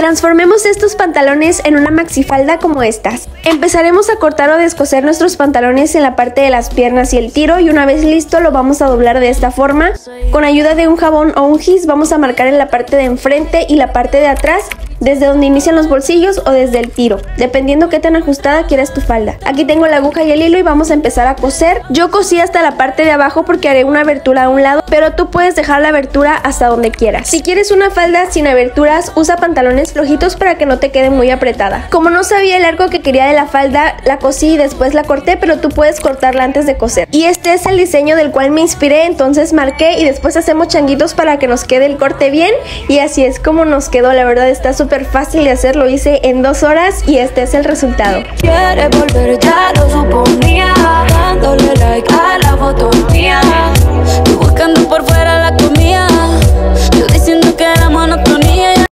Transformemos estos pantalones en una maxifalda como estas. Empezaremos a cortar o descoser nuestros pantalones en la parte de las piernas y el tiro y una vez listo lo vamos a doblar de esta forma. Con ayuda de un jabón o un gis vamos a marcar en la parte de enfrente y la parte de atrás desde donde inician los bolsillos o desde el tiro, dependiendo qué tan ajustada quieras tu falda. Aquí tengo la aguja y el hilo y vamos a empezar a coser. Yo cosí hasta la parte de abajo porque haré una abertura a un lado, pero tú puedes dejar la abertura hasta donde quieras. Si quieres una falda sin aberturas, usa pantalones flojitos para que no te quede muy apretada. Como no sabía el arco que quería de la falda, la cosí y después la corté, pero tú puedes cortarla antes de coser. Y este es el diseño del cual me inspiré, entonces marqué y después hacemos changuitos para que nos quede el corte bien y así es como nos quedó, la verdad está súper fácil de hacer, lo hice en dos horas y este es el resultado.